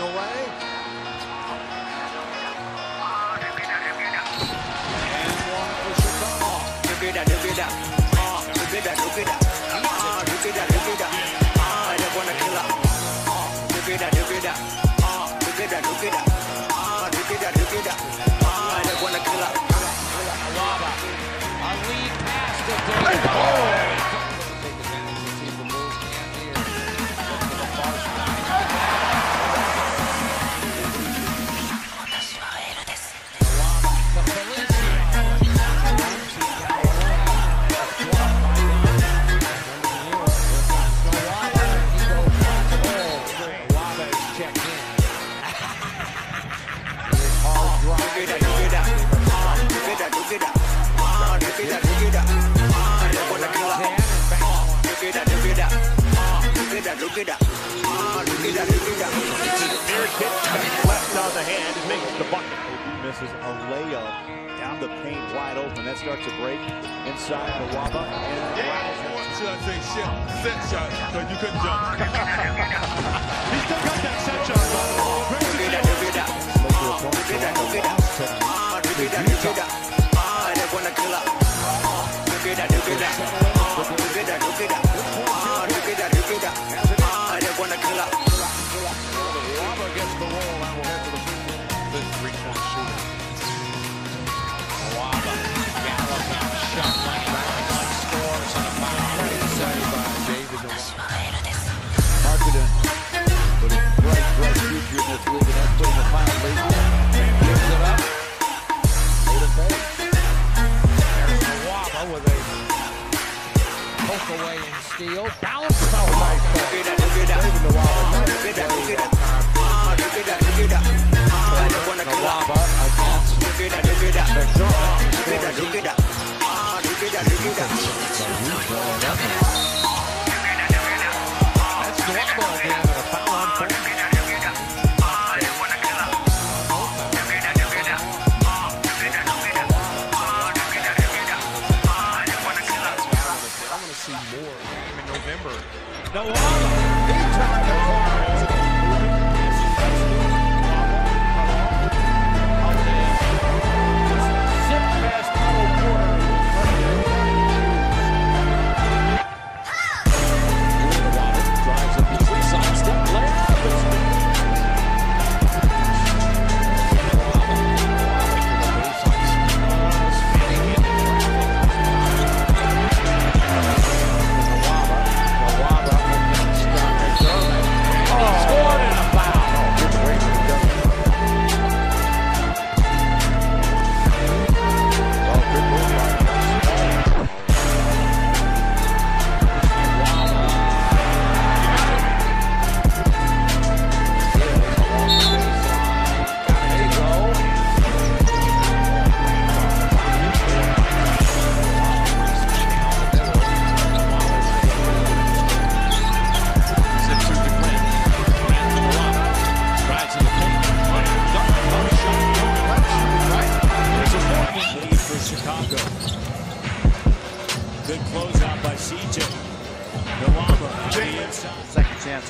away. Ah. Ah. Ah. Ah. Ah, at that. Left on the hand and makes the bucket. Misses a layup down the paint wide open. That starts to break inside the Nwaba and. Should I say shit? Set shot, because you couldn't jump. he still got that set shot, poke away and steal. Bounce. Oh, nice Look at that, look at that. Look at that, look at that. Look at that, look at that. They wanna kill her. Nwaba against Look at that, look at that. Look at that, look at that. Look at that, No,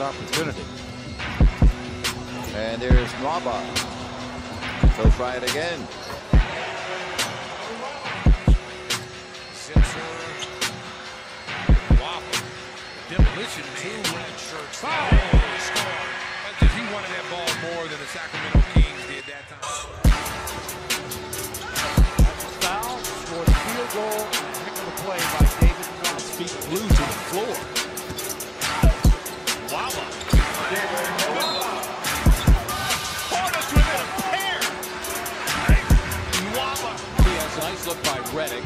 opportunity. And there's Nwaba. He'll try it again. Demolition two red shirts. Oh, he he wanted that ball more than the Sacramento Kings did that time. That's a Foul, scored a field goal, pick of the play by David Moss. Feet glued to the floor. Reddick.